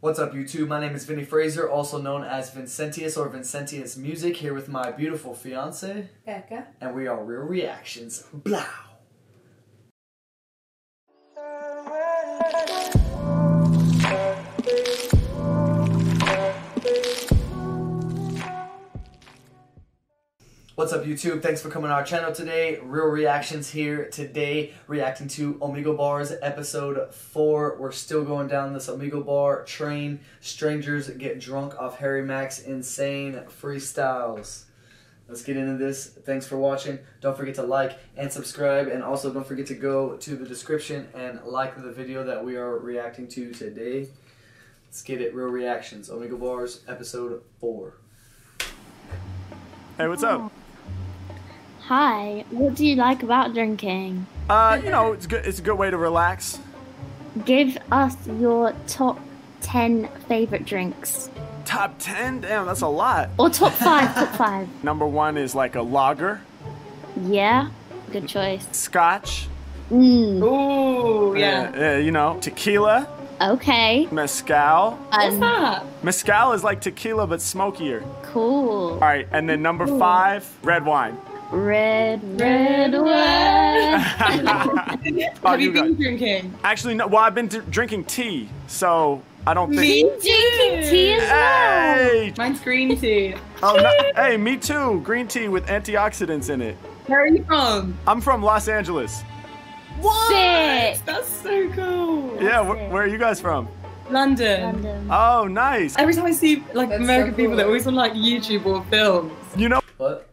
What's up, YouTube? My name is Vinnie Frazer, also known as Vincentius or Vincentius Music, here with my beautiful fiance, Becca. and we are Real Reactions. Blow! What's up, YouTube? Thanks for coming to our channel today. Real Reactions here today, reacting to Omegle Bars episode 4. We're still going down this Omegle Bar train. Strangers get drunk off Harry Mack's insane freestyles. Let's get into this. Thanks for watching. Don't forget to like and subscribe, and also don't forget to go to the description and like the video that we are reacting to today. Let's get it. Real Reactions, Omegle Bars episode 4. Hey, what's up? Hi, what do you like about drinking? Uh, you know, it's good. It's a good way to relax. Give us your top 10 favorite drinks. Top ten? Damn, that's a lot. Or top 5, top 5. Number one is like a lager, Yeah, good choice. scotch. Mm, Ooh, yeah. yeah, you know, tequila, okay. mezcal. What's Um, that? Mezcal is like tequila but smokier. cool. All right, and then number five, red wine. Red, red wine. Oh, Have you you got- been drinking? Actually, no. Well, I've been d- drinking tea, so I don't think. Me Drinking tea as well. Hey! Mine's green tea. Oh, no, hey, me too. Green tea with antioxidants in it. Where are you from? I'm from Los Angeles. What? Sick. That's so cool. Yeah, wh- where are you guys from? London. Random. Oh, nice. Every time I see like That's American so people, they're always on like YouTube or films. You know, What?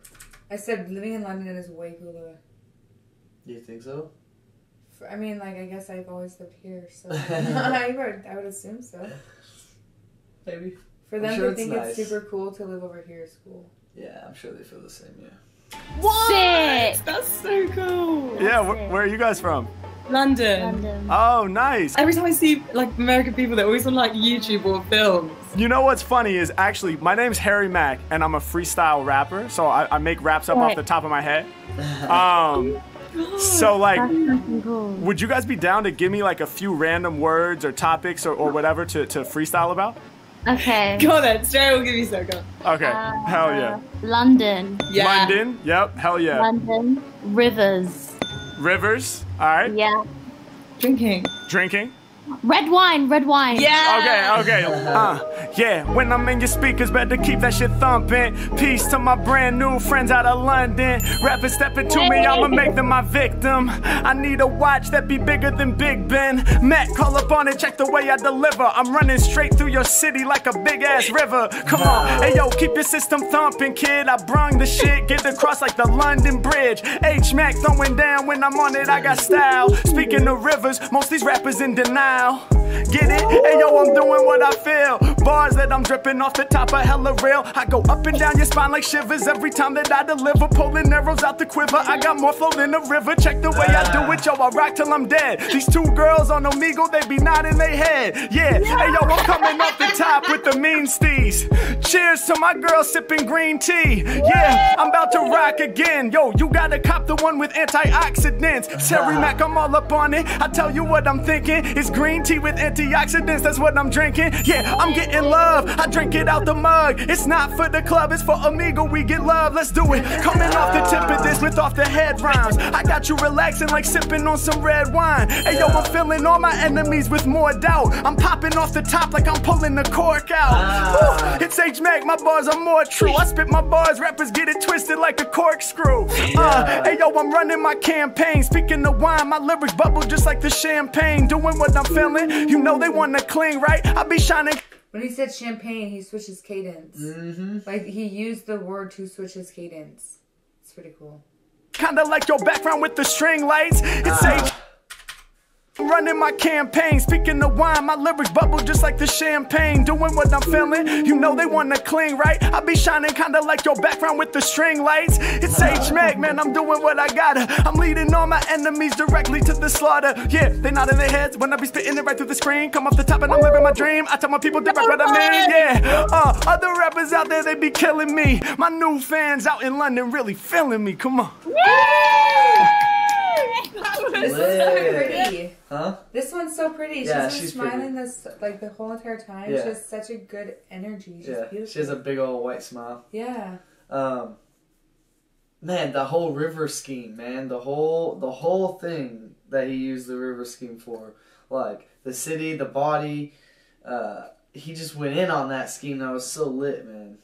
I said living in London is way cooler. You think so? For, I mean, like, I guess I've always lived here, so I, would, I would assume so. Maybe. For them sure to it's think nice. it's super cool to live over here is cool. Yeah, I'm sure they feel the same, yeah. What? Sick. That's so cool. yeah, wh- where are you guys from? London. Random. Oh, nice. Every time I see like American people, they're always on like YouTube or films. You know what's funny is actually, my name's Harry Mack, and I'm a freestyle rapper, so I, I make raps up off the top of my head. Um, so like, cool. would you guys be down to give me like a few random words or topics or, or whatever to, to freestyle about? Okay. Go on then, Sarah will give you some. Go. Okay, Uh, hell yeah. London. Yeah. London, yep, hell yeah. London. Rivers. Rivers, all right. Yeah. Drinking. Drinking. Red wine, red wine. Yeah. Okay, okay. Uh, yeah, when I'm in your speakers, better keep that shit thumping. Peace to my brand new friends out of London. Rappers stepping to me, I'ma make them my victim. I need a watch that be bigger than Big Ben. Matt, call up on it, check the way I deliver. I'm running straight through your city like a big ass river. Come on, hey yo, keep your system thumping, kid. I brung the shit, get across like the London Bridge. H Mack throwing down when I'm on it, I got style. Speaking of rivers, most these rappers in denial now. Get it? Hey yo, I'm doing what I feel. Bars that I'm dripping off the top of hella real. I go up and down your spine like shivers every time that I deliver. Pulling arrows out the quiver. I got more flow than a river. Check the way I do it, yo. I rock till I'm dead. These two girls on Omegle, they be nodding their head. Yeah, hey yo, I'm coming off the top with the mean steez. Cheers to my girl sipping green tea. Yeah, I'm about to rock again. Yo, you gotta cop the one with antioxidants. Harry Mack, I'm all up on it. I tell you what I'm thinking. It's green tea with antioxidants. That's what I'm drinking. Yeah, I'm getting love. I drink it out the mug. It's not for the club, it's for Omegle. We get love. Let's do it. Coming off the tip of this with off the head rhymes. I got you relaxing like sipping on some red wine. Hey yo, I'm filling all my enemies with more doubt. I'm popping off the top like I'm pulling the cork out. Woo, it's H Mack, my bars are more true. I spit my bars, rappers get it twisted like a corkscrew. Uh, hey yo, I'm running my campaign. Speaking of wine, my lyrics bubble just like the champagne. Doing what I'm feeling. You know they wanna cling, right? I be shining. When he said champagne, he switches cadence. Mm-hmm. Like, he used the word to switch his cadence. It's pretty cool. Kinda like your background with the string lights. It's H. I'm running my campaign, speaking of wine, my lyrics bubble just like the champagne. Doing what I'm feeling, you know they wanna cling, right? I be shining kinda like your background with the string lights. It's H Mack, man, I'm doing what I gotta. I'm leading all my enemies directly to the slaughter. Yeah, they nodding their heads when I be spitting it right through the screen. Come off the top and I'm living my dream. I tell my people direct what I mean, yeah. Uh, other rappers out there, they be killing me. My new fans out in London really feeling me, come on. That was This one's Lit. so pretty. Huh? This one's so pretty. She's Yeah, been she's smiling this like the whole entire time. Yeah. She has such a good energy. She's yeah. beautiful. She has a big old white smile. yeah. Um, man, the whole river scheme, man, the whole the whole thing that he used the river scheme for, like the city, the body, uh, he just went in on that scheme. That was so lit, man.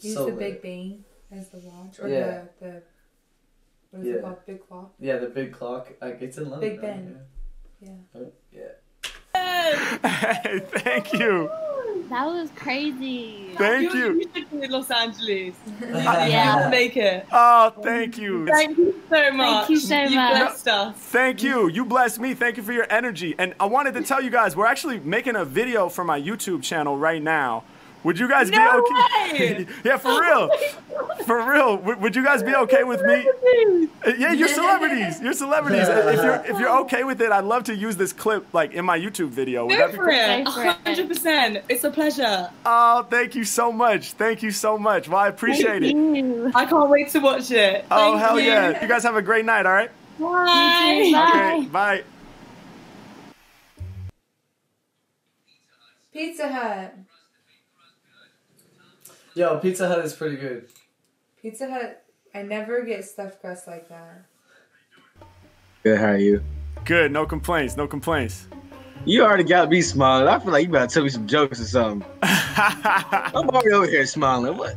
Use so the lit. Big Bang as the watch or Yeah. the the what is Yeah. it called? Big clock. Yeah, the big clock. Like it's in London. Big right? Ben. Yeah. Yeah. Oh, yeah. Hey, thank you. That was crazy. Thank you. you. You should be in Los Angeles. Yeah. Make it. Oh, thank you. Thank you so much. Thank you so you much. blessed us. Thank you. You blessed me. Thank you for your energy. And I wanted to tell you guys, we're actually making a video for my YouTube channel right now. Would you guys No be okay? way! yeah, for oh real. For real. Would, would you guys be okay with me? Yeah, you're celebrities. You're celebrities. if you're if you're okay with it, I'd love to use this clip like in my YouTube video. Would Go that be for cool? it. Go hundred percent. It's a pleasure. Oh, thank you so much. Thank you so much. Well, I appreciate it. You. I can't wait to watch it. Oh, Thank hell you. yeah. You guys have a great night, all right? Bye. Bye. Okay, bye. Pizza Hut. Yo, Pizza Hut is pretty good. Pizza Hut. I never get stuffed crust like that. Good, how are you? Good. No complaints. No complaints. You already got me smiling. I feel like you about to tell me some jokes or something. I'm already over here smiling. What?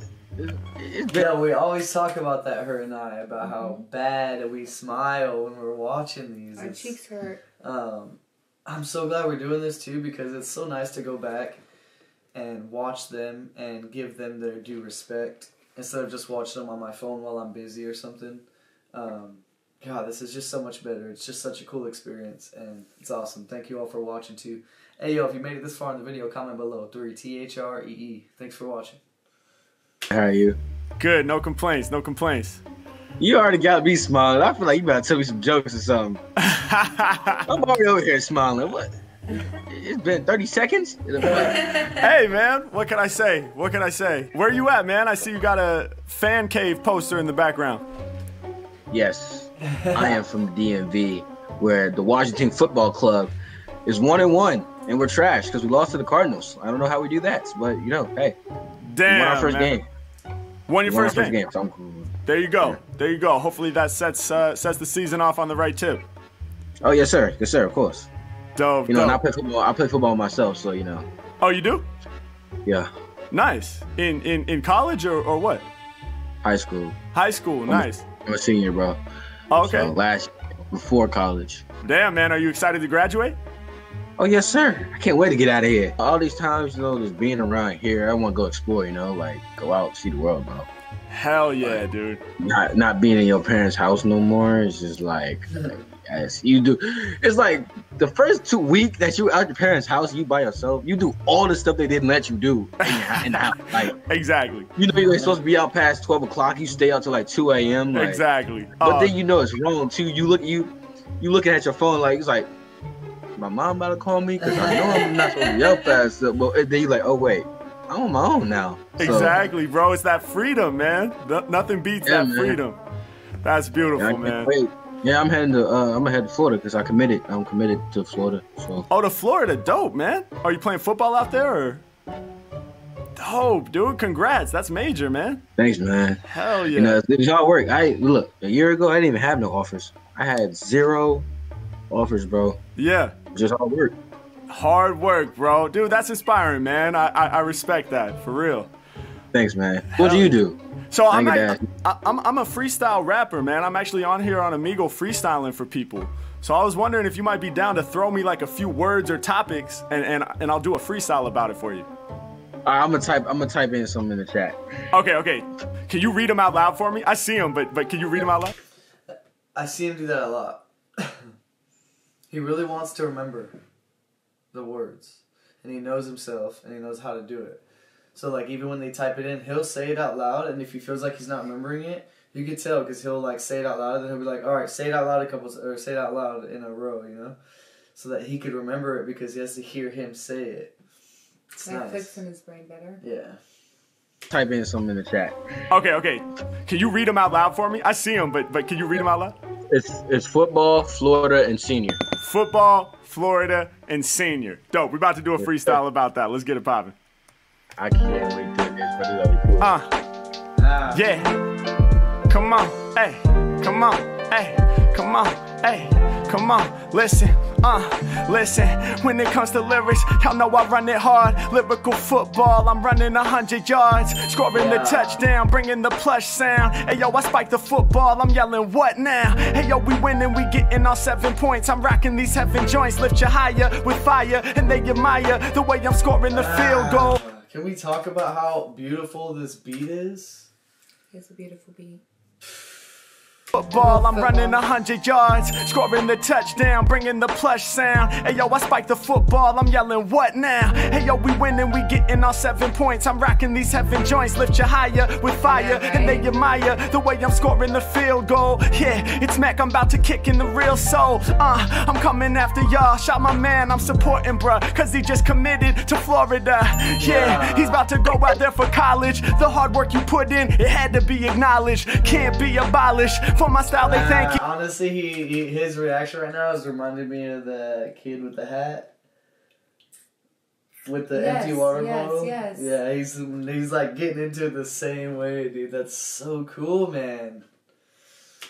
It's been, Yeah, we always talk about that, her and I, about how bad we smile when we're watching these. My It's- cheeks hurt. Um, I'm so glad we're doing this too because it's so nice to go back and watch them and give them their due respect instead of just watching them on my phone while I'm busy or something. Um, God, this is just so much better. It's just such a cool experience and it's awesome. Thank you all for watching too. Hey yo, if you made it this far in the video, comment below. Three T H R E E. Thanks for watching. how are you? Good. No complaints. No complaints. You already got me smiling. I feel like you about to tell me some jokes or something. I'm already over here smiling. What? It's been 30 seconds? hey, man. What can I say? What can I say? Where you at, man? I see you got a fan cave poster in the background. yes, I am from DMV, where the Washington Football Club is one and one, and we're trash because we lost to the Cardinals. I don't know how we do that, but you know, hey, we Damn. won our first man. game. Won your We won our first, game. so I'm cool. There you go. There you go. Hopefully that sets uh, sets the season off on the right tip. Oh yes, sir. Yes, sir. Of course. Dope. You know, and I play football. I play football myself, so you know, Oh, you do? yeah. Nice. In in in college or or what? High school. High school. Nice. I'm a senior, bro. Oh, okay. So last before college. Damn, man. Are you excited to graduate? Oh yes, sir. I can't wait to get out of here. All these times, you know, just being around here, I want to go explore. You know, like go out, see the world, bro. Hell yeah, dude. Not not being in your parents' house no more. It's just like, yes, you do. It's like the first two week that you out your parents' house, you by yourself. You do all the stuff they didn't let you do in, the house. Like Exactly. you know, you ain't supposed to be out past twelve o'clock. You stay out till like two a.m. Like, exactly. But Oh, then uh. you know it's wrong too. You look you you looking at your phone like it's like my mom about to call me because I know I'm not supposed to be up fast. So, but then you like, oh wait, I'm on my own now. So, exactly, bro. It's that freedom, man. No- nothing beats Yeah, that man. freedom. That's beautiful, can't man. wait. Yeah, I'm heading to uh, I'm gonna head to Florida because I committed. I'm committed to Florida. So Oh, to Florida, dope, man. Are you playing football out there or? Dope, dude. Congrats. That's major, man. thanks, man. Hell yeah. You know, it was hard work. I look a year ago. I didn't even have no offers. I had zero offers, bro. yeah. Just hard work. Hard work, bro. Dude, that's inspiring, man. I, I, I respect that for real. Thanks, man. What do you do? So I'm, Thank you, act- I, I'm I'm a freestyle rapper, man. I'm actually on here on Omegle freestyling for people. So I was wondering if you might be down to throw me like a few words or topics, and and, and I'll do a freestyle about it for you. Uh, I'm gonna type. I'm gonna type in something in the chat. Okay, okay. Can you read them out loud for me? I see them, but but can you read them out loud? I see him do that a lot. he really wants to remember the words, and he knows himself, and he knows how to do it. So like even when they type it in, he'll say it out loud, and if he feels like he's not remembering it, you can tell because he'll like say it out loud, and then he'll be like, "All right, say it out loud a couple, or say it out loud in a row," you know, so that he could remember it because he has to hear him say it. It's That nice. clicks in his brain better. Yeah. type in some in the chat. Okay, okay. Can you read them out loud for me? I see them, but but can you read them out loud? It's it's football, Florida, and senior. Football, Florida, and senior. Dope. We're about to do a freestyle about that. Let's get it popping. I can't wait to this, but it'll be cool. Uh, Ah. yeah. Come on, hey. Come on, hey. Come on, hey. Come on, listen, uh, listen. When it comes to lyrics, y'all know I run it hard. Lyrical football, I'm running a hundred yards, scoring the touchdown, bringing the plush sound. Hey yo, I spike the football, I'm yelling what now? Hey yo, we winning, we getting our seven points. I'm rocking these heaven joints, lift you higher with fire, and they admire the way I'm scoring the field goal. Can we talk about how beautiful this beat is? It's a beautiful beat. Football, I'm running a hundred yards, scoring the touchdown, bringing the plush sound. Hey yo, I spike the football, I'm yelling what now? Hey yo, we winning, we getting our seven points. I'm rocking these heaven joints, lift you higher with fire, and they admire the way I'm scoring the field goal. Yeah, it's Mack, I'm about to kick in the real soul. Uh, I'm coming after y'all, shot my man, I'm supporting bruh, cause he just committed to Florida. Yeah, he's about to go out there for college. The hard work you put in, it had to be acknowledged, can't be abolished. For my style, they thank you. Uh, honestly, he, he his reaction right now is reminding me of the kid with the hat. With the Yes, empty water yes, bottle. yes. Yeah, he's he's like getting into it the same way, dude. That's so cool, man.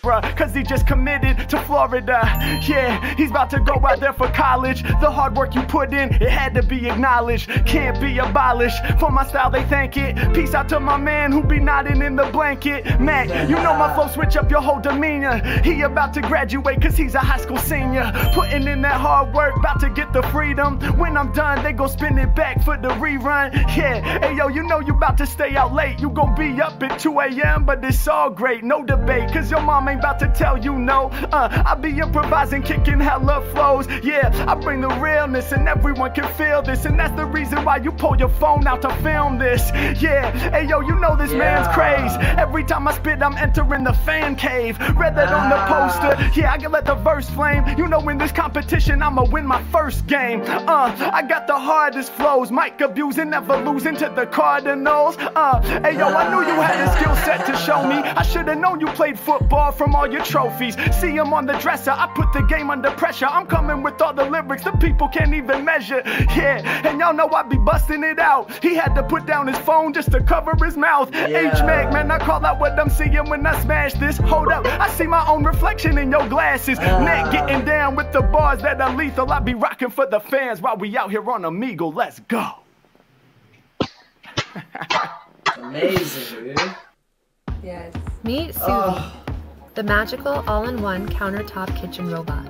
Bruh, cause he just committed to Florida. Yeah, he's about to go out there for college. The hard work you put in, it had to be acknowledged, can't be abolished. For my style, they thank it. Peace out to my man who be nodding in the blanket. Mac, you know my flow switch up your whole demeanor. He about to graduate cause he's a high school senior. Putting in that hard work, about to get the freedom. When I'm done, they gon' spin it back for the rerun. Yeah, hey yo, you know you about to stay out late. You gon' be up at 2 a.m., but it's all great, no debate. Cause your mom ain't about to tell you no. Uh, I be improvising, kicking hella flows. Yeah, I bring the realness and everyone can feel this. And that's the reason why you pull your phone out to film this. Yeah, hey yo, you know this man's Yeah. craze. Every time I spit, I'm entering the fan cave. Read that on the Ah. poster. Yeah, I can let the verse flame. You know, in this competition, I'ma win my first game. Uh, I got the hardest flows. Mic abusing, never losing to the Cardinals. Uh, hey yo, I knew you had a skill set to show me. I should've known you played football from all your trophies. See him on the dresser, I put the game under pressure. I'm coming with all the lyrics the people can't even measure. Yeah, and y'all know I be busting it out. He had to put down his phone just to cover his mouth. Yeah. H-Mack, man, I call out what I'm seeing when I smash this. Hold up, I see my own reflection in your glasses. Uh. Neck getting down with the bars that are lethal. I be rocking for the fans while we out here on Omegle. Let's go. Amazing, dude. Yes. Meet Suvi, Oh, the magical all-in-one countertop kitchen robot.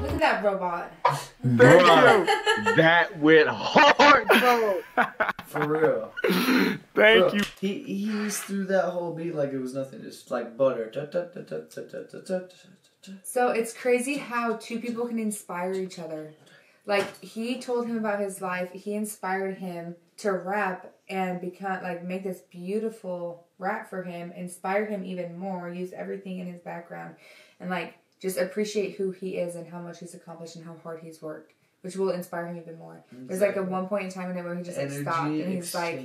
Look at that robot. Bro. That went hard, bro. For real. Thank bro, you. He he through that whole beat like it was nothing, just like butter. So it's crazy how two people can inspire each other. Like he told him about his life, he inspired him to rap and become like make this beautiful rap for him, inspire him even more, use everything in his background and like just appreciate who he is and how much he's accomplished and how hard he's worked. Which will inspire him even more. There's like a one point in time in it where he just like stopped and he's like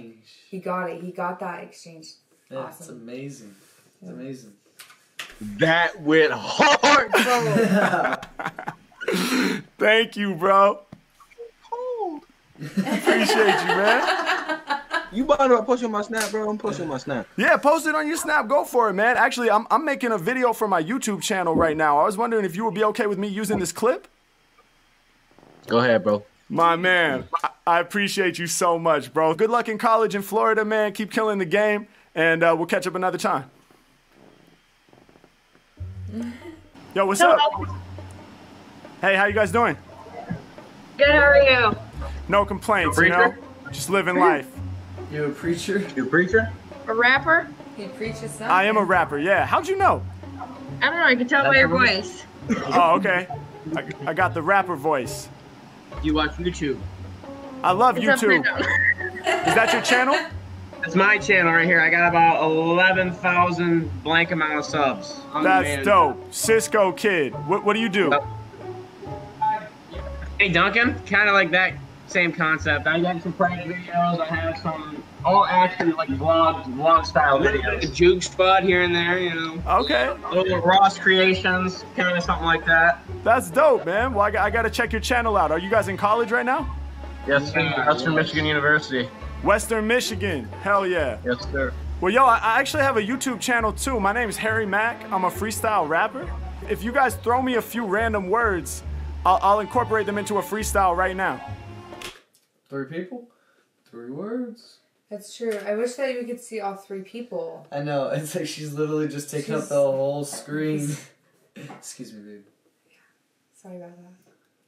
he got it. He got that exchange. Yeah, it's awesome. amazing. It's amazing. That went hard, bro. Thank you, bro. Appreciate you, man. You about to post on my snap, bro? I'm posting my snap. Yeah, post it on your snap. Go for it, man. Actually, I'm, I'm making a video for my YouTube channel right now. I was wondering if you would be okay with me using this clip. Go ahead, bro. My man, I, I appreciate you so much, bro. Good luck in college in Florida, man. Keep killing the game, and uh, we'll catch up another time. Yo, what's up? Hey, how you guys doing? Good, how are you? No complaints, you know? Just living life. You a preacher? You a preacher? A rapper? He preaches something. I am a rapper, yeah. How'd you know? I don't know, I can tell by your voice. Oh, okay. I, I got the rapper voice. You watch YouTube. I love It's YouTube. Is that your channel? That's my channel right here. I got about 11,000 blank amount of subs. I'm That's dope. Cisco Kid. What, what do you do? Hey, Duncan. Kind of like that same concept. I got some prank videos. I have some all action like vlog vlog style videos. A juke spot here and there, you know. Okay. Little Ross creations, kind of something like that. That's dope, man. Well, I, got- I got to check your channel out. Are you guys in college right now? Yes, sir. Western Michigan University. Western Michigan. Hell yeah. Yes, sir. Well, yo, I I actually have a YouTube channel too. My name is Harry Mack. I'm a freestyle rapper. If you guys throw me a few random words, I'll, I'll incorporate them into a freestyle right now. Three people, three words. That's true. I wish that we could see all three people. I know. It's like she's literally just taking up the whole screen. Excuse me, babe. Sorry about that.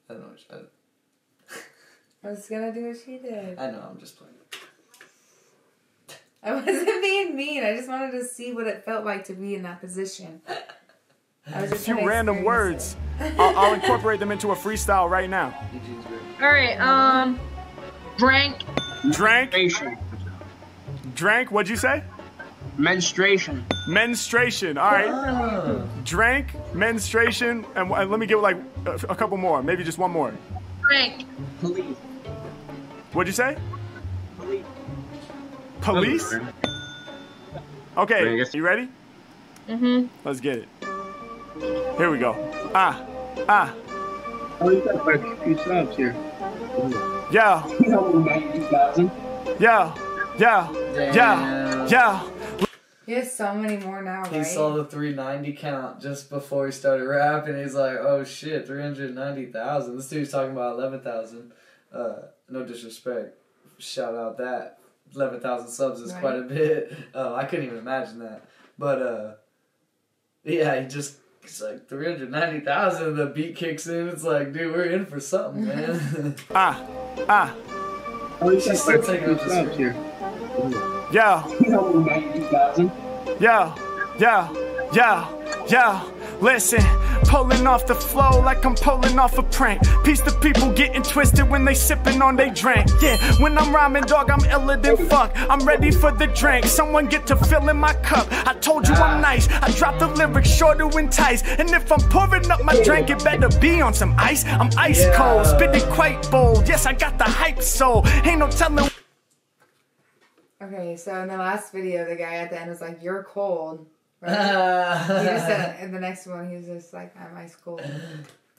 I don't know. what she- I was gonna do what she did. I, I know. I'm just playing. I wasn't being mean. I just wanted to see what it felt like to be in that position. I was A just few random words. I'll, I'll incorporate them into a freestyle right now. Eugene's babe. All right. Um, drank. Drank, Menstruation. drank. What'd you say? Menstruation. Menstruation. All right. Ah. Drank, menstruation, and, and let me get like a, a couple more. Maybe just one more. Drank. Police. What'd you say? Police. Police. Okay. guess- You ready? Mm-hmm. Let's get it. Here we go. Ah, ah, Oh, you got like a few subs here. Yeah, You know about 2000. yeah, yeah, yeah, yeah. He has so many more now, He right? saw the 390 count just before he started rapping. He's like, oh shit, 390,000. This dude's talking about 11,000. Uh, no disrespect. Shout out that. 11,000 subs is Right. quite a bit. Uh, I couldn't even imagine that. But, uh, yeah, he just, it's like, 390,000. The beat kicks in. It's like, dude, we're in for something, man. Ah, ah, you She's still taking a up the subs screen. here. yeah, You know about 2000. yeah, yeah, yeah, yeah. Listen, pulling off the flow like I'm pulling off a prank. Piece the people getting twisted when they sipping on they drink. Yeah, when I'm rhyming, dog, I'm iller than fuck. I'm ready for the drink. Someone get to fill in my cup. I told you I'm nice. I drop the lyrics short to entice. And if I'm pouring up my drink, it better be on some ice. I'm ice Yeah. cold, spitting quite bold. Yes, I got the hype soul. Ain't no telling. Okay, so in the last video, the guy at the end was like, "You're cold." Right? he just said in the next one, he was just like, "I'm ice cold."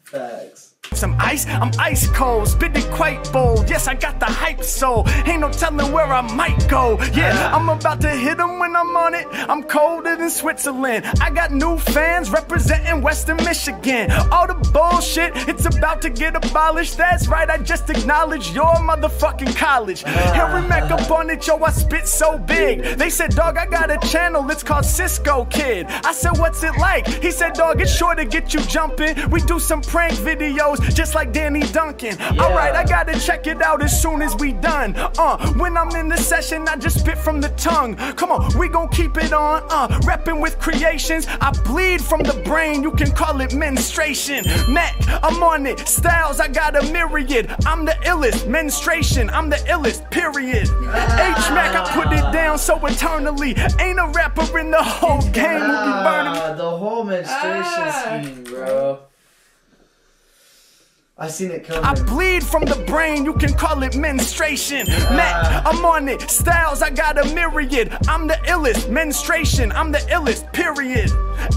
Facts. Some ice, I'm ice cold, spitting quite bold. Yes, I got the hype soul. Ain't no telling where I might go. Yeah, I'm about to hit 'em when I'm on it. I'm colder than Switzerland. I got new fans representing Western Michigan. All the bullshit, it's about to get abolished. That's right, I just acknowledged your motherfucking college. Harry Mack up on it, yo, I spit so big. They said, dog, I got a channel, it's called Cisco Kid. I said, what's it like? He said, dog, it's sure to get you jumping. We do some prank videos, just like Danny Duncan. Alright, I gotta check it out as soon as we done. Uh, when I'm in the session, I just spit from the tongue. Come on, we gon' keep it on. Uh, reppin' with creations. I bleed from the brain, you can call it menstruation. Mack, I'm on it. Styles, I got a myriad. I'm the illest. Menstruation, I'm the illest, period. H Mack, I put it down so eternally. Ain't a rapper in the whole game who be burning Ah, the whole menstruation Ah. scheme, bro. I seen it coming. I bleed from the brain, you can call it menstruation. Mack, I'm on it. Styles, I got a myriad. I'm the illest. Menstruation, I'm the illest, period.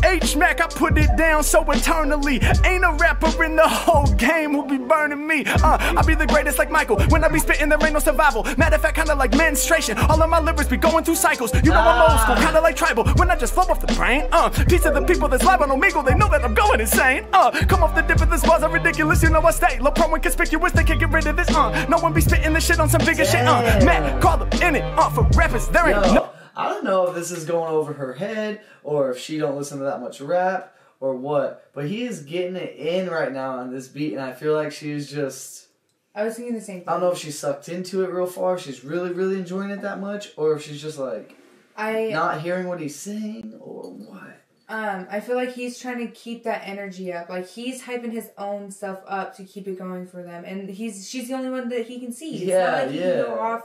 H Mack, I put it down so eternally. Ain't a rapper in the whole game who be burning me. Uh, I be the greatest like Michael. When I be spitting, there ain't no survival. Matter of fact, kinda like menstruation. All of my lyrics be going through cycles. You know I'm old school, kinda like tribal. When I just flow off the brain, uh, piece of the people that's live on Omegle, they know that I'm going insane. Uh, come off the dip of this bars are ridiculous, you know I stay. Low pro and conspicuous, they can't get rid of this, uh. No one be spitting this shit on some bigger shit, uh. Matt, call them in it, uh, for rappers, there ain't no. I don't know if this is going over her head or if she don't listen to that much rap or what, but he is getting it in right now on this beat, and I feel like she's just. I was thinking the same thing. I don't know if she's sucked into it real far, if she's really, really enjoying it that much, or if she's just like I not hearing what he's saying, or what. um I feel like he's trying to keep that energy up. Like he's hyping his own self up to keep it going for them, and he's she's the only one that he can see. It's Yeah, not like he yeah. can go off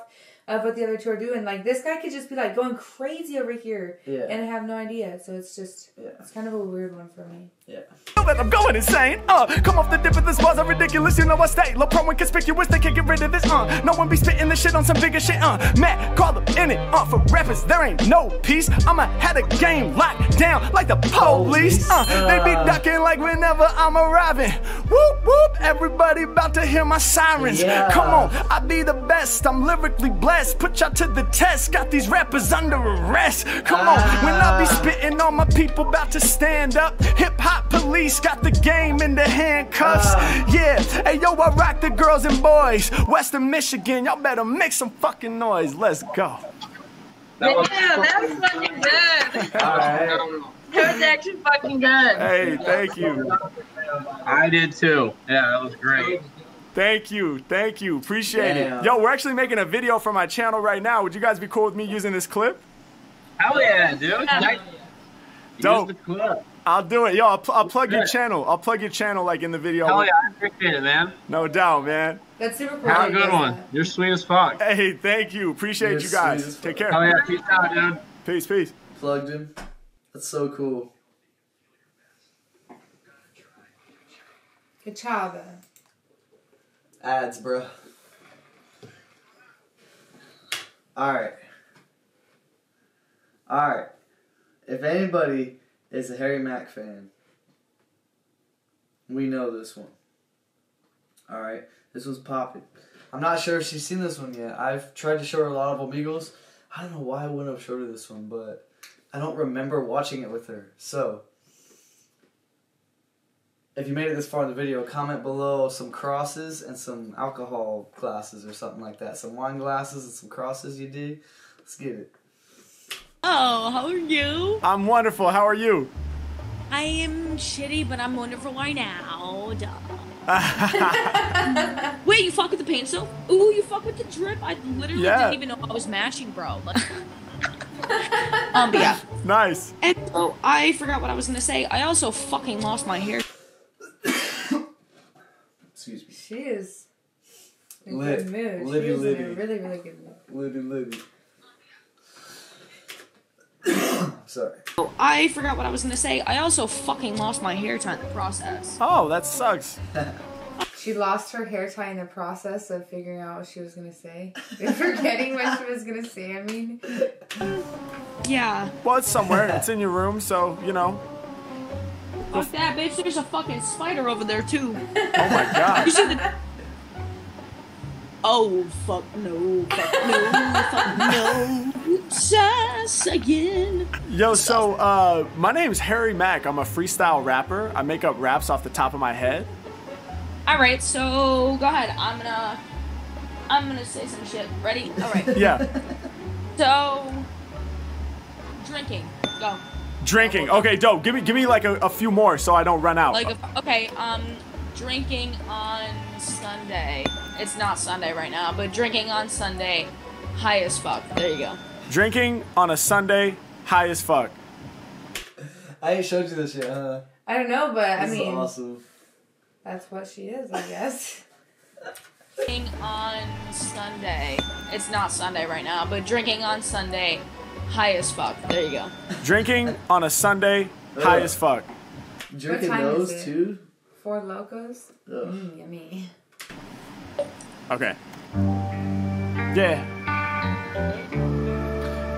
of what the other two are doing. Like this guy could just be like going crazy over here Yeah. and have no idea. So it's just Yeah. it's kind of a weird one for me. Yeah. That I'm going insane. Uh, come off the dip of this bars are ridiculous. You know I stay low pro and conspicuous. They can't get rid of this. Uh, no one be spitting this shit on some bigger shit. Uh, Matt, call them in it. Uh, for rappers, there ain't no peace. I'ma had a game locked down like the police. Uh, they be ducking like whenever I'm arriving. Whoop whoop, everybody about to hear my sirens. Yeah. Come on, I be the best. I'm lyrically blessed. Put y'all to the test. Got these rappers under arrest. Come on, when I be spitting on my people about to stand up. Hip hop police got the game in the handcuffs. Uh. Yeah, hey yo, I rock the girls and boys. Western Michigan, y'all better make some fucking noise. Let's go. Yeah, that was fucking good. Alright. That was actually fucking good. Hey, thank you. I did too. Yeah, that was great. Thank you. Thank you. Appreciate Damn. it. Yo, we're actually making a video for my channel right now. Would you guys be cool with me using this clip? Hell yeah, dude. Nice. Dope. Use the clip. I'll do it. Yo, I'll, pl- I'll plug your channel. I'll plug your channel like in the video. Hell yeah, I appreciate it, man. No doubt, man. That's super cool. Have a good one. that. You're sweet as fuck. Hey, thank you. Appreciate You're you guys. Take fuck. Hell care. yeah, peace out, dude. Peace, peace. Plugged in. That's so cool. Good job. Ads, bro. Alright. Alright. If anybody is a Harry Mack fan, we know this one. Alright. This was popping. I'm not sure if she's seen this one yet. I've tried to show her a lot of Omegles. I don't know why I wouldn't have showed her this one, but I don't remember watching it with her. So, if you made it this far in the video, comment below some crosses and some alcohol glasses or something like that. Some wine glasses and some crosses you do. Let's get it. Oh, how are you? I'm wonderful. How are you? I am shitty, but I'm wonderful right now. Duh. Wait, you fuck with the paint still? Ooh, you fuck with the drip? I literally Yeah. didn't even know I was matching, bro. Like, um, but yeah. Nice. And oh, I forgot what I was gonna say. I also fucking lost my hair. Excuse me. She is in a Lit. good mood. Liddy, she is in a really, really good mood. Liddy, liddy. Sorry. Oh, I forgot what I was gonna say. I also fucking lost my hair tie in the process. Oh, that sucks. She lost her hair tie in the process of figuring out what she was gonna say. Forgetting what she was gonna say, I mean. Yeah. Well, it's somewhere. it's in your room, so you know. Fuck that, bitch. There's a fucking spider over there too. Oh my god. You see the? Oh fuck no, fuck no, fuck no. Again. Yo, so uh, my name's Harry Mack. I'm a freestyle rapper. I make up raps off the top of my head. All right, so go ahead. I'm gonna, I'm gonna say some shit. Ready? All right. Yeah. So, drinking. Go. Drinking. Okay, dope. Give me, give me like a, a few more so I don't run out. Like, if, okay, um, drinking on Sunday. It's not Sunday right now, but drinking on Sunday, high as fuck. There you go. Drinking on a Sunday, high as fuck. I ain't showed you this yet, huh? I don't know, but I This is mean, awesome. that's what she is, I guess. Drinking on Sunday. It's not Sunday right now, but drinking on Sunday, high as fuck. There you go. Drinking on a Sunday, high as fuck. Drinking time is those it? too? Four Lokos. Mm, yummy. Okay. Yeah.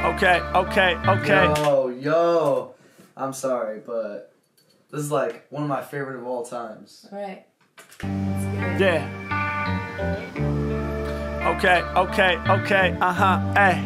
Okay, okay, okay. Yo, yo. I'm sorry, but this is like one of my favorite of all times. All right. Yeah. Okay, okay, okay, uh huh, hey.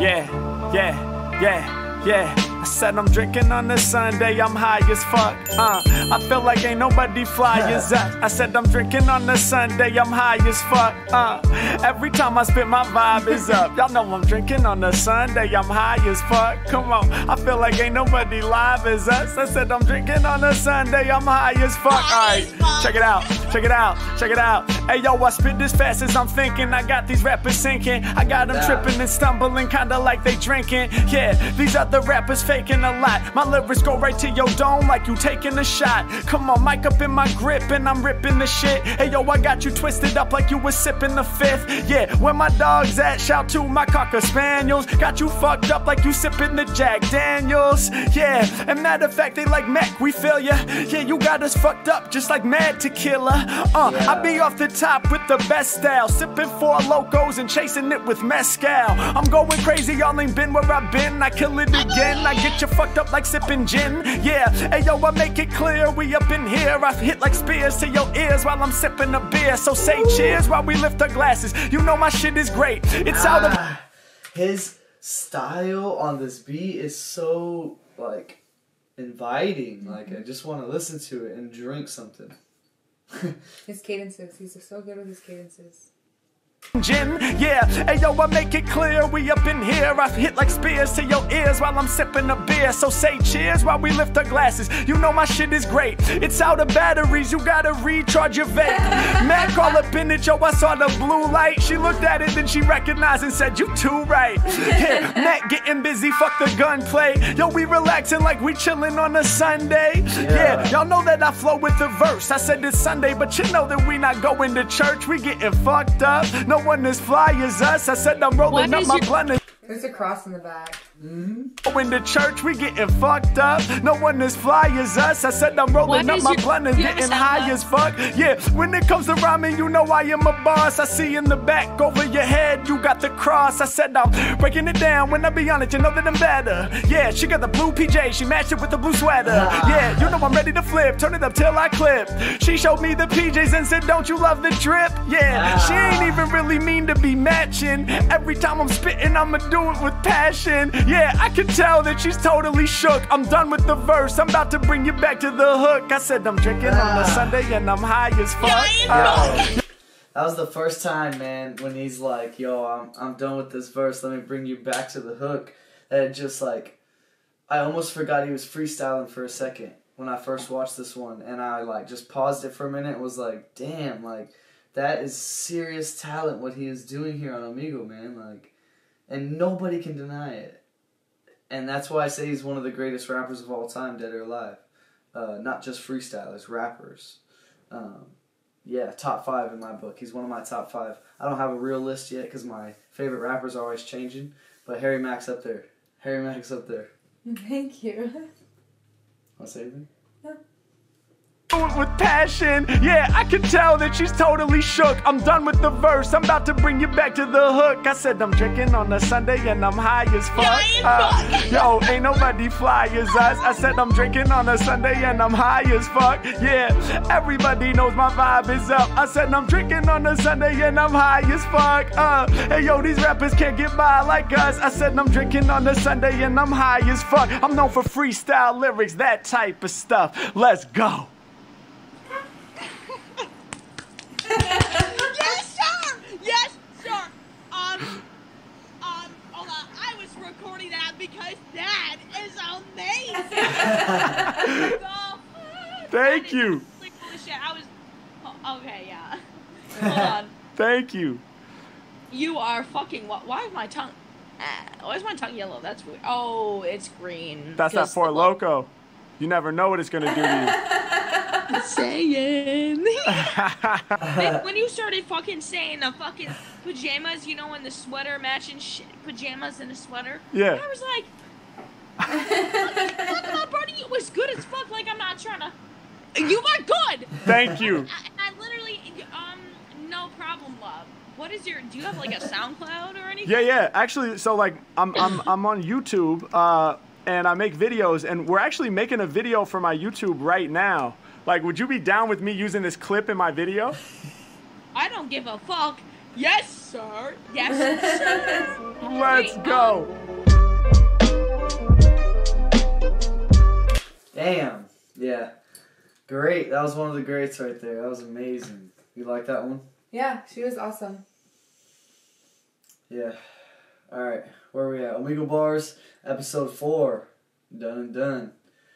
Yeah, yeah, yeah, yeah. I said I'm drinking on a Sunday, I'm high as fuck. Uh, I feel like ain't nobody fly as us. I said I'm drinking on a Sunday, I'm high as fuck. Uh, every time I spit, my vibe is up. Y'all know I'm drinking on a Sunday, I'm high as fuck. Come on, I feel like ain't nobody live as us. I said I'm drinking on a Sunday, I'm high as fuck. Alright, check it out, check it out, check it out. Hey yo, I spit this fast as I'm thinking. I got these rappers sinking. I got them tripping and stumbling, kinda like they drinking. Yeah, these other rappers faking a lot. My lyrics go right to your dome like you taking a shot. Come on, mic up in my grip and I'm ripping the shit. Hey yo, I got you twisted up like you was sipping the fifth. Yeah, where my dogs at? Shout to my cocker spaniels. Got you fucked up like you sipping the Jack Daniels. Yeah, and matter of fact, they like Mack, we feel ya. Yeah, you got us fucked up just like Mad Tequila. Uh, I be off the top with the best style. Sipping Four Lokos and chasing it with mezcal. I'm going crazy, y'all ain't been where I've been. I kill it again. I get you fucked up like sipping gin. Yeah, hey yo, I make it clear we up in here. I hit like spears to your ears while I'm sipping a beer. So say cheers while we lift our glasses. You know my shit is great. It's out of. Ah, his style on this beat is so like inviting. Like I just want to listen to it and drink something. His cadences. He's so good with his cadences. Gin, yeah, hey yo, I make it clear we up in here. I hit like spears to your ears while I'm sipping a beer. So say cheers while we lift our glasses. You know my shit is great. It's out of batteries, you gotta recharge your vape. Mack all up in it, yo, I saw the blue light. She looked at it, then she recognized and said, You too right. Yeah, Mack getting busy, fuck the gunplay. Yo, we relaxing like we chilling on a Sunday. Yeah, y'all know that I flow with the verse. I said it's Sunday, but you know that we not going to church. We getting fucked up. No one as fly as us. I said I'm rolling What up my your- blunt. There's a cross in the back. Mm-hmm. Going the church, we getting fucked up. No one as fly as us. I said I'm rolling up my blunt and do you have a getting high as fuck. Yeah, when it comes to rhyming, you know I am a boss. I see in the back over your head, you got the cross. I said I'm breaking it down. When I be honest, you know that I'm better. Yeah, she got the blue PJ, she matched it with the blue sweater. Yeah, you know I'm ready to flip. Turn it up till I clip. She showed me the PJs and said, Don't you love the drip? Yeah, she ain't even really mean to be matching. Every time I'm spitting, I'ma do it with passion. Yeah, I can tell that she's totally shook. I'm done with the verse. I'm about to bring you back to the hook. I said I'm drinking on a Sunday and I'm high as fuck. Uh, That was the first time, man, when he's like, "Yo, I'm I'm done with this verse. Let me bring you back to the hook." That it just like, I almost forgot he was freestyling for a second when I first watched this one, and I like just paused it for a minute. and Was like, "Damn, like that is serious talent. What he is doing here on Omegle, man. Like, and nobody can deny it. And that's why I say he's one of the greatest rappers of all time, dead or alive. Uh, not just freestylers, rappers. Um, yeah, top five in my book. He's one of my top five. I don't have a real list yet because my favorite rappers are always changing. But Harry Mack's up there. Harry Mack's up there. Thank you. Want to say anything? It with passion. Yeah, I can tell that she's totally shook. I'm done with the verse. I'm about to bring you back to the hook. I said I'm drinking on a Sunday and I'm high as fuck. Uh, yo, ain't nobody fly as us. I said I'm drinking on a Sunday and I'm high as fuck. Yeah, everybody knows my vibe is up. I said I'm drinking on a Sunday and I'm high as fuck. Uh, hey yo, these rappers can't get by like us. I said I'm drinking on a Sunday and I'm high as fuck. I'm known for freestyle lyrics, that type of stuff. Let's go. Yes, sir. Yes, sir. Um, um, hold on. I was recording that because that is amazing. Fuck? Thank you. Like, holy shit, I was. oh, okay, yeah. Hold on. Thank you. You are fucking. Why, why is my tongue? Ah, why is my tongue yellow? That's weird. Oh, it's green. That's that the- Loko. You never know what it's gonna do to saying. Like, when you started fucking saying the fucking pajamas, you know, and the sweater matching sh- pajamas and a sweater. Yeah. I was like, fuck my buddy, it was good as fuck. Like I'm not trying to. You were good. Thank you. I, I literally, um, no problem, love. What is your? Do you have like a SoundCloud or anything? Yeah, yeah. Actually, so like I'm I'm I'm on YouTube, uh, and I make videos, and we're actually making a video for my YouTube right now. Like, would you be down with me using this clip in my video? I don't give a fuck. Yes, sir. Yes, sir. Let's Wait, go. Damn. Yeah. Great. That was one of the greats right there. That was amazing. You like that one? Yeah, she was awesome. Yeah. All right. Where are we at? Omegle Bars, episode four. Done and done.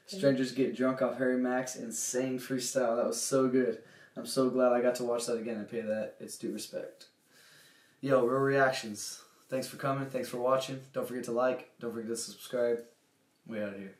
Strangers Get Drunk off Harry Mack's, insane freestyle. That was so good. I'm so glad I got to watch that again and pay that its due respect. Yo, real reactions. Thanks for coming. Thanks for watching. Don't forget to like. Don't forget to subscribe. We out of here.